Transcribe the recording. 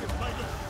Let's fight.